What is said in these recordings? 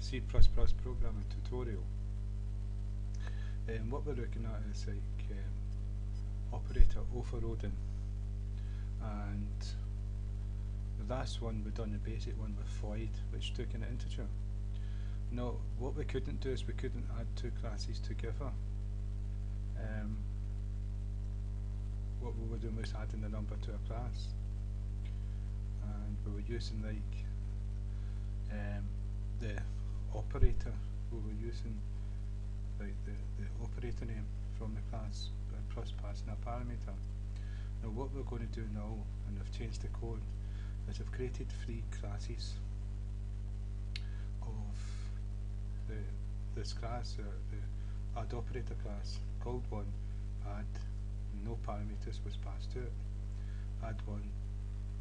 C++ programming tutorial. Um, what we're looking at is like um, operator overloading and the last one we've done the basic one with void which took an integer. Now what we couldn't do is we couldn't add two classes together. Um, what we were doing was adding the number to a class and we were using like um, the operator we were using like the, the operator name from the class uh, plus passing a parameter. Now what we're going to do now and I've changed the code is I've created three classes of the this class uh, the add operator class called one add no parameters was passed to it. Add one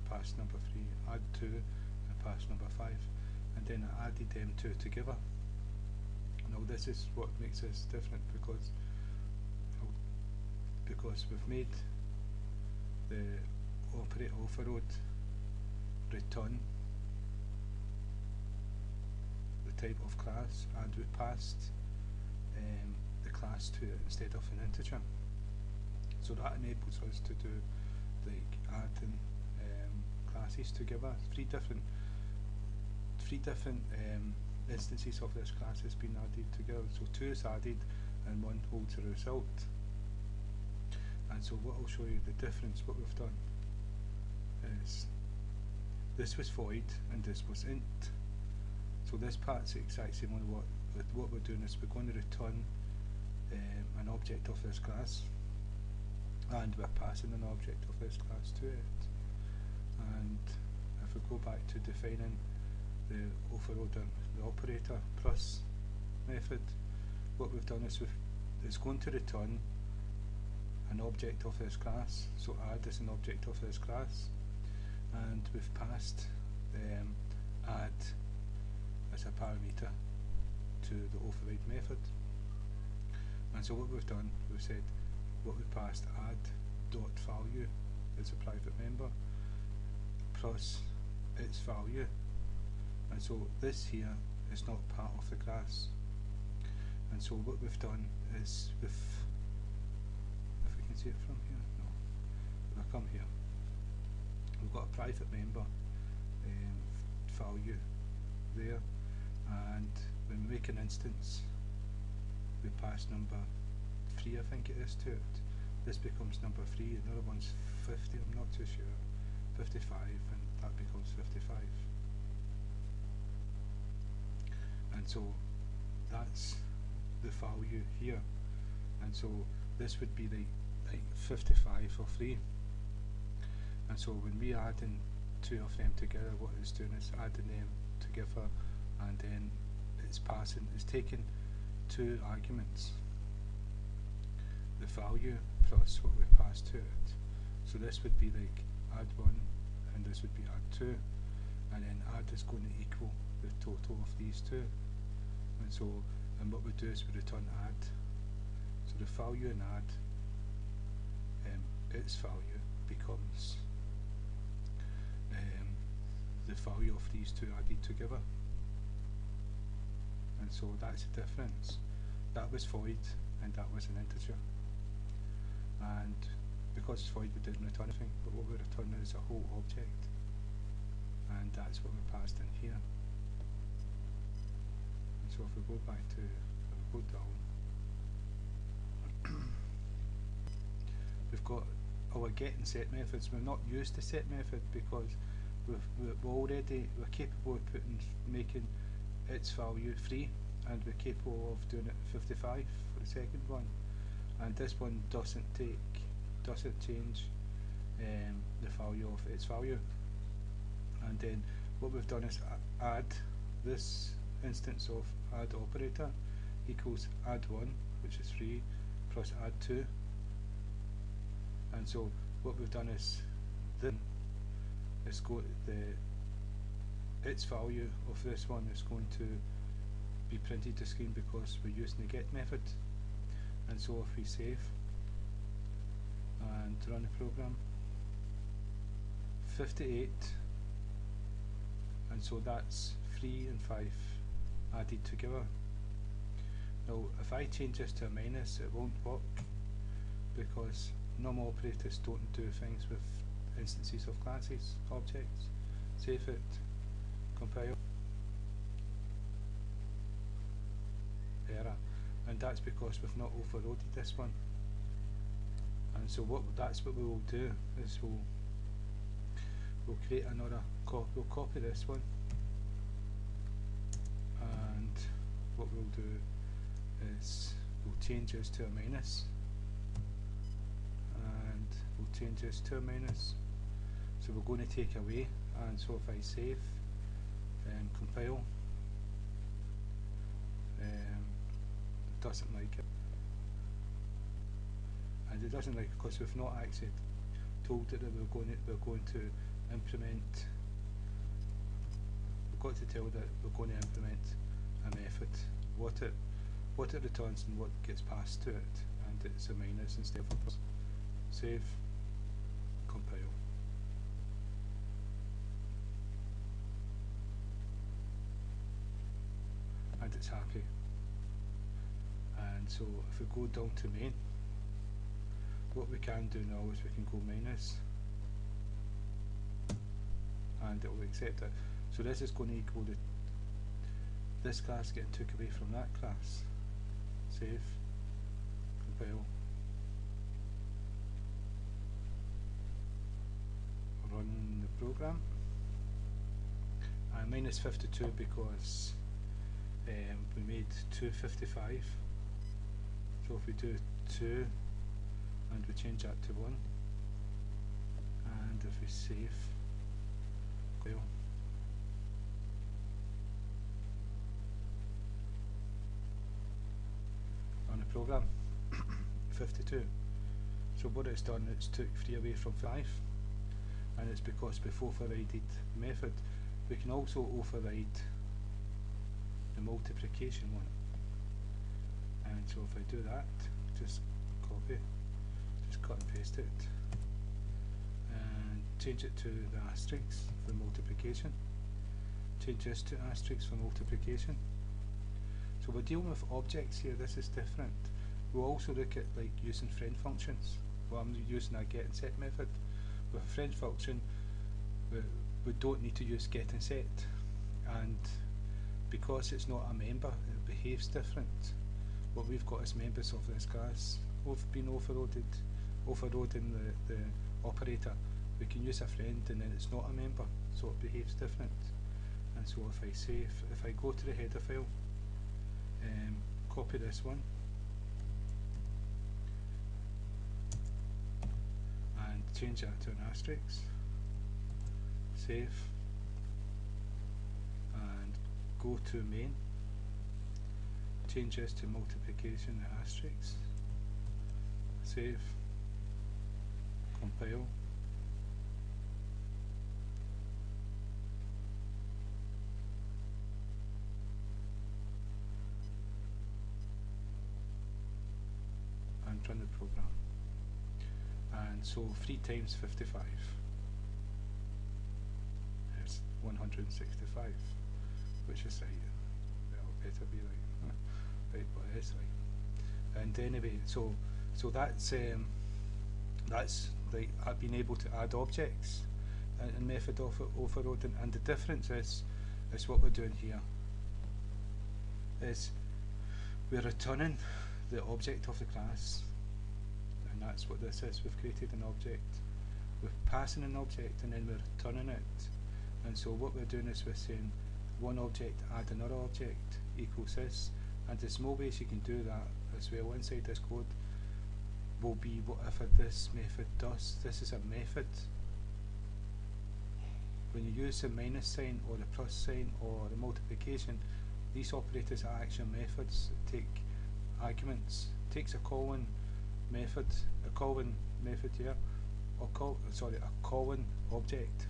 pass number three add two and pass number five then I added them two together. Now this is what makes us different because because we've made the operate overload return the type of class and we passed um, the class to it instead of an integer. So that enables us to do like adding um, classes together, three different three different um, instances of this class has been added together. So two is added and one holds a result. And so what I'll show you the difference what we've done is this was void and this was int. So this part's the exact same one what what we're doing is we're going to return um, an object of this class and we're passing an object of this class to it. And if we go back to defining the overloader, the operator plus method, what we've done is we've, it's going to return an object of this class, so add is an object of this class, and we've passed um, add as a parameter to the override method. And so what we've done, we've said what we passed add dot value is a private member plus its value and so this here is not part of the class and so what we've done is we've if we can see it from here no come here. We've got a private member um, value there. And when we make an instance we pass number 3 I think it is to it. This becomes number 3 another one's 50 I'm not too sure. 55 and that becomes 55 so that's the value here. And so this would be like, like 55 for 3 and so when we add in two of them together what it's doing is adding them together and then it's passing it's taking two arguments. The value plus what we pass to it. So this would be like add 1 and this would be add 2 and then add is going to equal the total of these two and so and what we do is we return add. So the value in add um, its value becomes um, the value of these two added together. And so that's the difference. That was void and that was an integer. And because it's void we didn't return anything but what we return is a whole object. And that's what we passed in here so if we go back to, we go down, we've got our get and set methods. We're not used the set method because we've, we're already, we're capable of putting, making its value 3 and we're capable of doing it 55 for the second one. And this one doesn't take, doesn't change um, the value of its value. And then what we've done is add this instance of add operator equals add 1 which is 3 plus add 2 and so what we've done is then is go the its value of this one is going to be printed to screen because we're using the get method. And so if we save and run the program 58 and so that's 3 and 5 added together. Now if I change this to a minus it won't work because normal operators don't do things with instances of classes, objects. Save it, compile. Error. And that's because we've not overloaded this one. And so what that's what we will do is we'll we'll create another copy we'll copy this one and what we'll do is we'll change this to a minus and we'll change this to a minus so we're going to take away and so if I save then compile. Um, it doesn't like it. And it doesn't like because we've not actually told it that we're going to, we're going to implement we've got to tell that we're going to implement a method what it what it returns and what gets passed to it. And it's a minus instead of a plus. Save compile. And it's happy. And so if we go down to main what we can do now is we can go minus. And it will accept it. So this is going to equal the this class getting took away from that class? Save compile run the program and minus 52 because um, we made 255 so if we do 2 and we change that to 1 and if we save go program. 52 so what it's done it's took 3 away from 5 and it's because we've overridden the method. We can also override the multiplication one. And so if I do that just copy just cut and paste it. And change it to the asterisk for multiplication. Change this to asterisk for multiplication. So we're dealing with objects here. This is different we'll also look at like using friend functions. Well I'm using a get and set method. With a friend function we, we don't need to use get and set. And because it's not a member it behaves different. What we've got as members of this class. Have been overloaded overloading the, the operator. We can use a friend and then it's not a member so it behaves different. And so if I save if I go to the header file um, copy this one change that to an asterisk. Save. And go to main. Change this to multiplication asterisk save. Compile. And run the program and so 3 times 55 is 165 which is right well better be right right but it's right and anyway so so that's um, that's like I've been able to add objects and, in method overloading and the difference is is what we're doing here. Is we're returning the object of the class and that's what this is. We've created an object. We're passing an object and then we're returning it. And so what we're doing is we're saying one object add another object equals this. And there's more ways you can do that as well inside this code will be whatever this method does. This is a method. When you use the minus sign or the plus sign or the multiplication these operators are actual methods that take arguments takes a calling method a calling method here or call sorry a calling object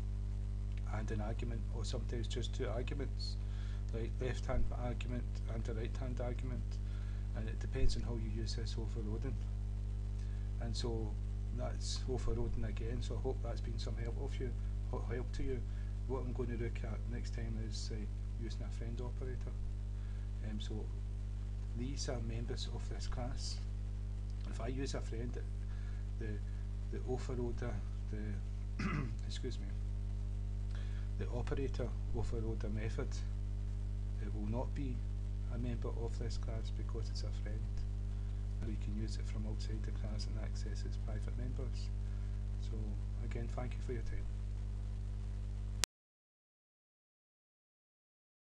and an argument or sometimes just two arguments like left hand argument and a right hand argument and it depends on how you use this overloading. And so that's overloading again so I hope that's been some help of you help to you. What I'm going to look at next time is uh, using a friend operator. Um, so these are members of this class. If I use a friend, the the overloader, the excuse me, the operator method, it will not be a member of this class because it's a friend. We can use it from outside the class and access its private members. So again, thank you for your time.